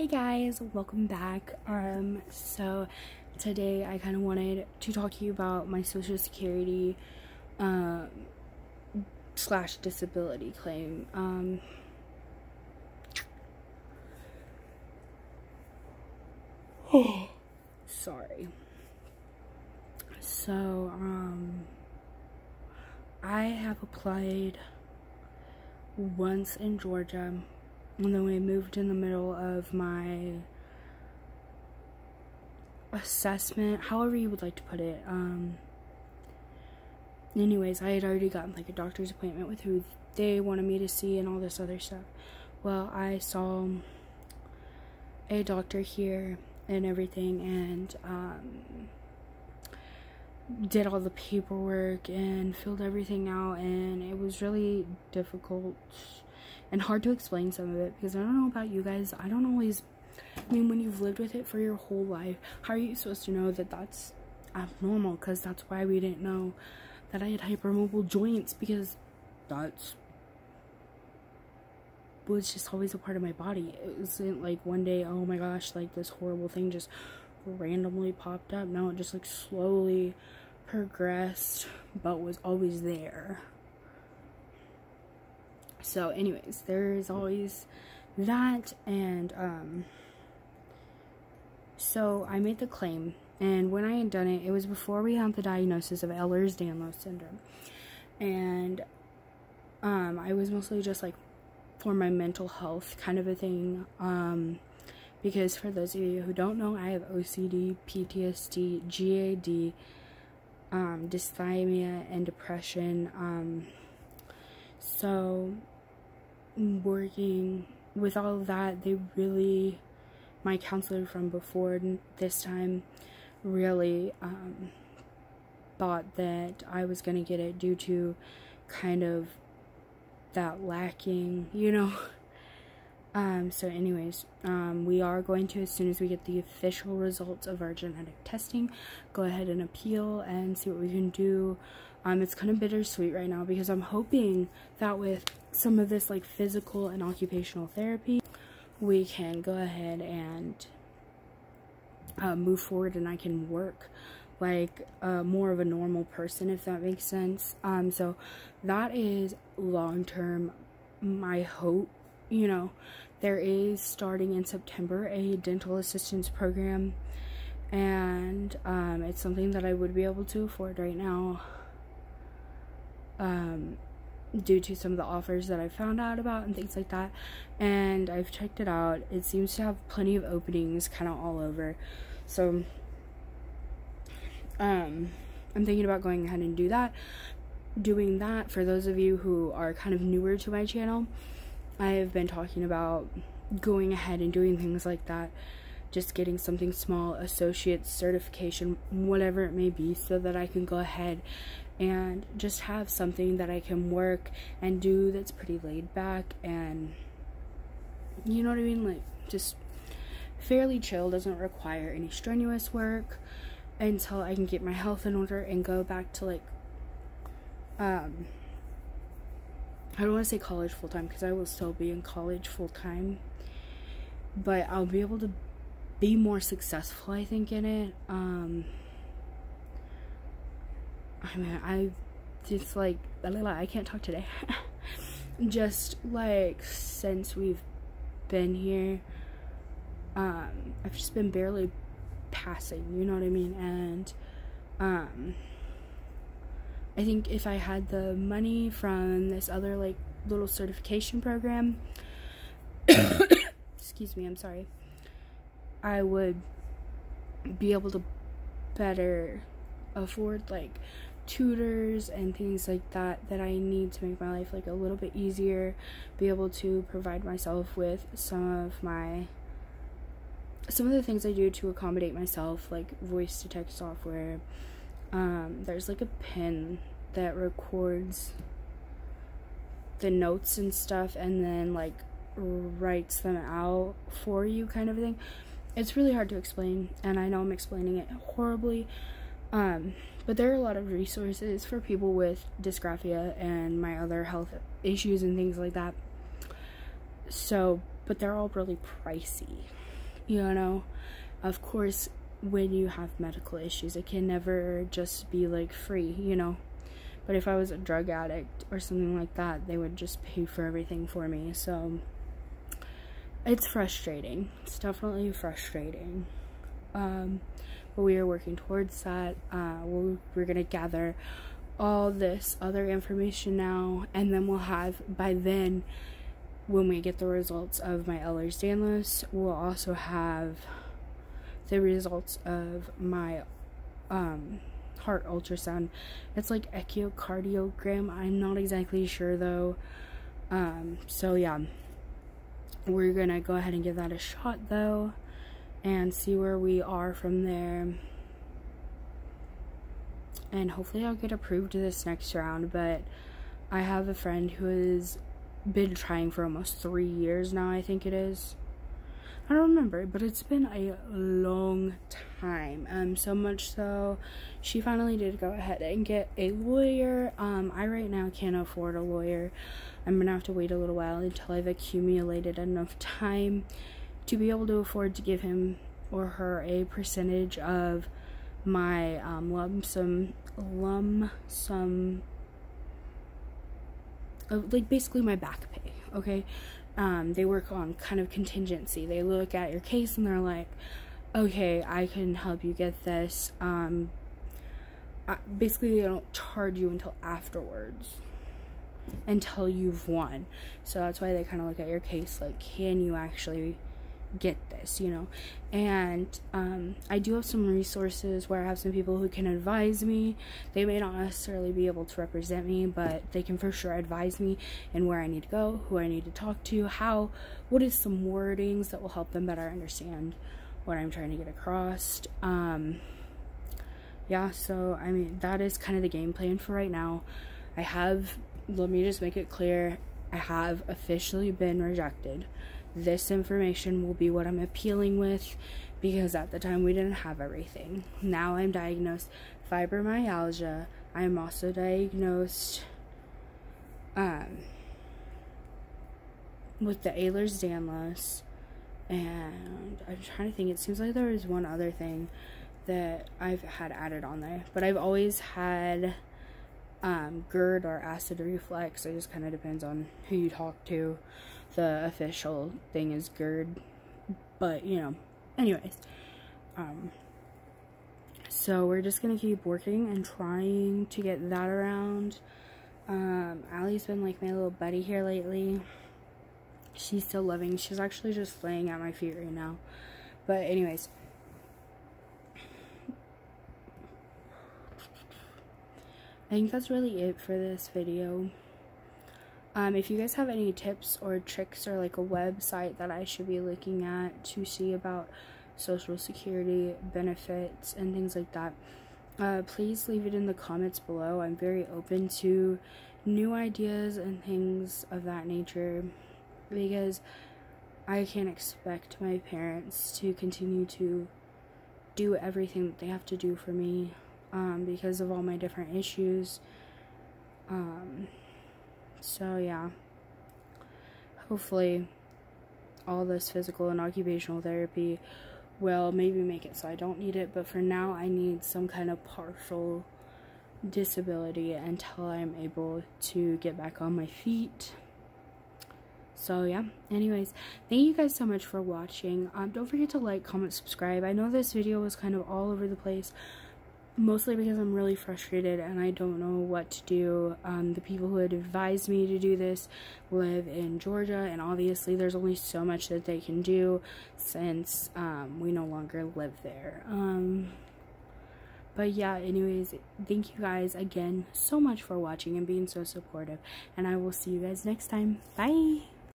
hey guys welcome back. Um so today i kind of wanted to talk to you about my social security um slash disability claim. Um sorry. So um i have applied once in georgia and then we moved in the middle of my assessment however you would like to put it um anyways i had already gotten like a doctor's appointment with who they wanted me to see and all this other stuff. Well i saw a doctor here and everything and um did all the paperwork and filled everything out and it was really difficult and hard to explain some of it because I don't know about you guys. I don't always, I mean, when you've lived with it for your whole life, how are you supposed to know that that's abnormal? Because that's why we didn't know that I had hypermobile joints because that's was just always a part of my body. It wasn't like one day, oh my gosh, like this horrible thing just randomly popped up. No, it just like slowly progressed, but was always there. So, anyways, there's always that, and um, so I made the claim, and when I had done it, it was before we had the diagnosis of Ehlers-Danlos syndrome, and um, I was mostly just like for my mental health kind of a thing. Um, because for those of you who don't know, I have OCD, PTSD, GAD, um, dysthymia, and depression. Um, so working with all of that, they really, my counselor from before this time, really um, thought that I was going to get it due to kind of that lacking, you know. Um, so anyways, um, we are going to, as soon as we get the official results of our genetic testing, go ahead and appeal and see what we can do. Um, it's kind of bittersweet right now because I'm hoping that with some of this like physical and occupational therapy, we can go ahead and uh, move forward and I can work like uh, more of a normal person if that makes sense um so that is long term my hope you know there is starting in September a dental assistance program and um, it's something that I would be able to afford right now um, due to some of the offers that I found out about and things like that. And I've checked it out. It seems to have plenty of openings kind of all over. So um I'm thinking about going ahead and do that. Doing that for those of you who are kind of newer to my channel, I have been talking about going ahead and doing things like that. Just getting something small, associate certification, whatever it may be, so that I can go ahead and just have something that I can work and do that's pretty laid back and you know what I mean like just fairly chill doesn't require any strenuous work until I can get my health in order and go back to like um I don't want to say college full time because I will still be in college full time but I'll be able to be more successful I think in it um I mean, I just like, I can't talk today. just like since we've been here, um, I've just been barely passing, you know what I mean? And, um, I think if I had the money from this other like little certification program, excuse me, I'm sorry, I would be able to better afford like tutors and things like that that I need to make my life like a little bit easier, be able to provide myself with some of my some of the things I do to accommodate myself, like voice to text software. Um, there's like a pen that records the notes and stuff and then like writes them out for you kind of thing. It's really hard to explain and I know I'm explaining it horribly. Um, but there are a lot of resources for people with dysgraphia and my other health issues and things like that. So, but they're all really pricey. you know of course when you have medical issues it can never just be like free you know but if i was a drug addict or something like that they would just pay for everything for me. So it's frustrating. It's definitely frustrating. Um but we are working towards that. Uh we're, we're gonna gather all this other information now and then we'll have by then when we get the results of my Ehlers-Danlos we'll also have the results of my um, heart ultrasound. It's like echocardiogram. I'm not exactly sure though. Um, so yeah. We're gonna go ahead and give that a shot though and see where we are from there. And hopefully I'll get approved this next round but I have a friend who has been trying for almost three years now I think it is I don't remember but it's been a long time um so much so she finally did go ahead and get a lawyer. Um I right now can't afford a lawyer. I'm gonna have to wait a little while until I've accumulated enough time to be able to afford to give him or her a percentage of my um, lump sum lump sum like basically my back pay okay um, they work on kind of contingency. They look at your case and they're like okay i can help you get this. Um, basically they don't charge you until afterwards until you've won. So that's why they kind of look at your case like can you actually get this, you know. And um, I do have some resources where I have some people who can advise me. They may not necessarily be able to represent me, but they can for sure advise me and where I need to go, who I need to talk to, how, what is some wordings that will help them better understand what I'm trying to get across. Um, yeah, so I mean, that is kind of the game plan for right now. I have, let me just make it clear, I have officially been rejected this information will be what I'm appealing with because at the time we didn't have everything. Now I'm diagnosed fibromyalgia. I'm also diagnosed um, with the Ehlers-Danlos and I'm trying to think it seems like there was one other thing that I've had added on there but I've always had um, GERD or acid reflux it just kind of depends on who you talk to the official thing is GERD. But, you know, anyways. Um, so we're just to keep working and trying to get that around. Um, Allie's been like my little buddy here lately. She's still loving. She's actually just laying at my feet right now. But anyways. I think that's really it for this video. Um, if you guys have any tips or tricks or like a website that I should be looking at to see about social security benefits and things like that, uh, please leave it in the comments below. I'm very open to new ideas and things of that nature because I can't expect my parents to continue to do everything that they have to do for me um, because of all my different issues. Um, so, yeah. Hopefully, all this physical and occupational therapy will maybe make it so I don't need it, but for now, I need some kind of partial disability until I'm able to get back on my feet. So yeah, anyways, thank you guys so much for watching. Um, don't forget to like, comment, subscribe. I know this video was kind of all over the place, mostly because I'm really frustrated and I don't know what to do. Um, the people who had advised me to do this live in Georgia, and obviously there's only so much that they can do since um, we no longer live there. Um, but yeah, anyways, thank you guys again so much for watching and being so supportive, and I will see you guys next time. Bye!